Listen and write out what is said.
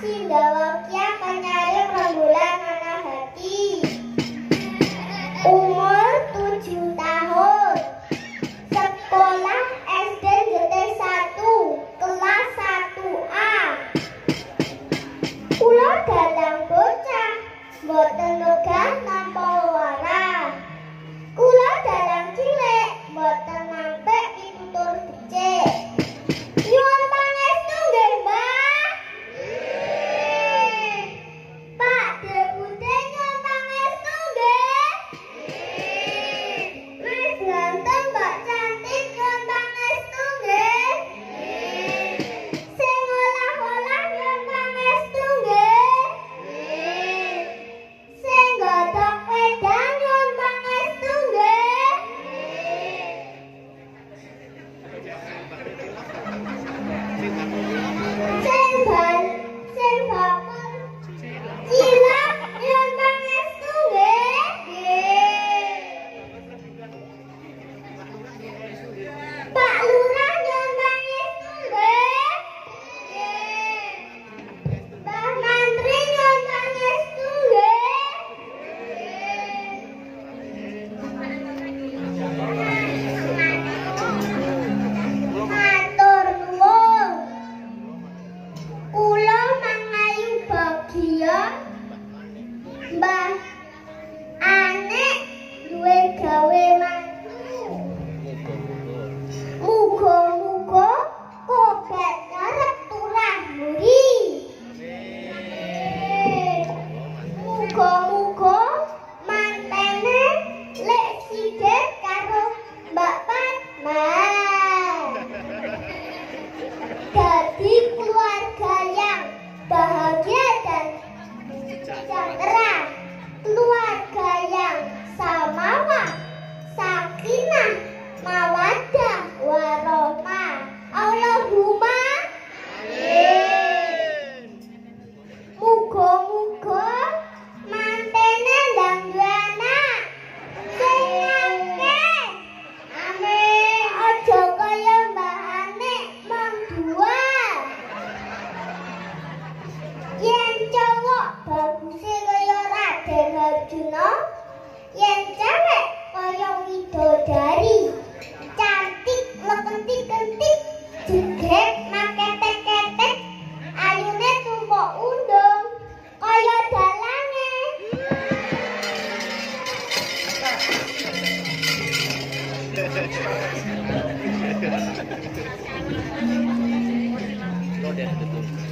sindawakya penyaring rembulan anak hati. Umur tujuh tahun. Sekolah SD GT 1 kelas 1A Ular dalam bocah boten logano. Arjuna yang cewek koyong widodari cantik lekentik kentik jenggrek maketek-ketek. Ayune tumpuk undung. Kaya dalange. Oh, dia.